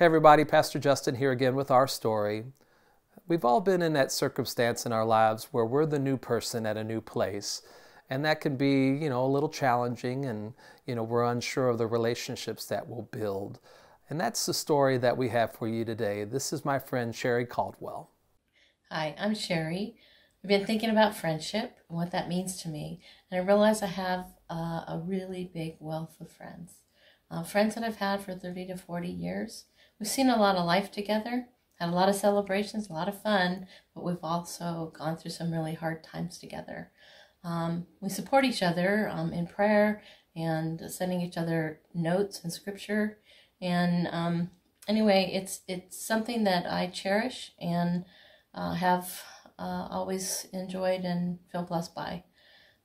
Hey, everybody, Pastor Justin here again with our story. We've all been in that circumstance in our lives where we're the new person at a new place. And that can be, you know, a little challenging and, you know, we're unsure of the relationships that we'll build. And that's the story that we have for you today. This is my friend Sherrie Caldwell. Hi, I'm Sherrie. I've been thinking about friendship and what that means to me. And I realize I have uh, a really big wealth of friends. Uh, friends that I've had for 30 to 40 years we've seen a lot of life together, had a lot of celebrations, a lot of fun, but we've also gone through some really hard times together. Um, we support each other um, in prayer and sending each other notes and scripture. And um, anyway, it's it's something that I cherish and uh, have uh, always enjoyed and feel blessed by.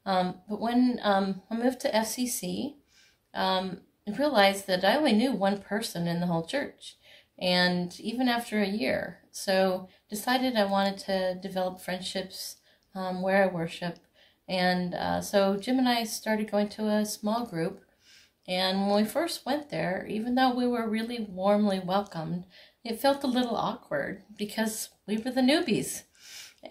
Um, but when um, I moved to FCC, I realized that I only knew one person in the whole church and even after a year. So decided I wanted to develop friendships um, where I worship. And uh, so Jim and I started going to a small group. And when we first went there, even though we were really warmly welcomed, it felt a little awkward because we were the newbies.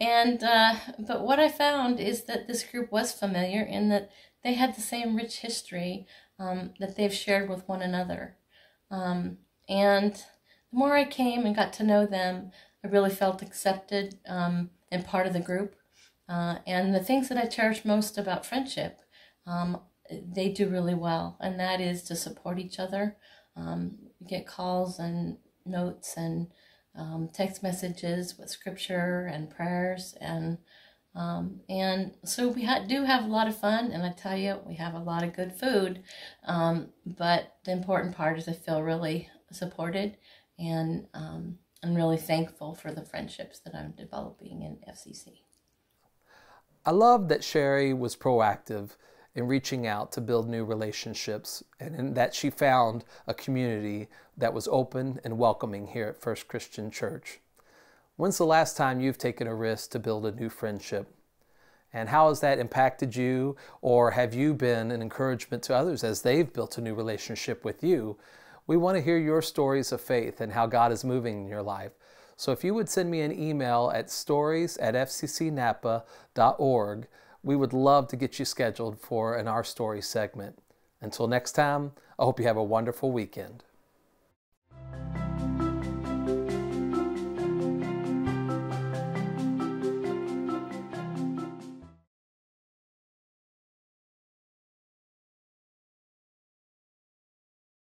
And uh, but what I found is that this group was familiar in that they had the same rich history um, that they've shared with one another. Um, and the more I came and got to know them, I really felt accepted um, and part of the group. Uh, and the things that I cherish most about friendship, um, they do really well, and that is to support each other. Um, get calls and notes and um, text messages with scripture and prayers and um, and so we ha- do have a lot of fun, and I tell you, we have a lot of good food. Um, but the important part is I feel really supported and um, I'm really thankful for the friendships that I'm developing in FCC. I love that Sherrie was proactive in reaching out to build new relationships and that she found a community that was open and welcoming here at First Christian Church. When's the last time you've taken a risk to build a new friendship? And how has that impacted you? Or have you been an encouragement to others as they've built a new relationship with you? We want to hear your stories of faith and how God is moving in your life. So if you would send me an email at stories at fccnapa.org, we would love to get you scheduled for an Our Story segment. Until next time, I hope you have a wonderful weekend.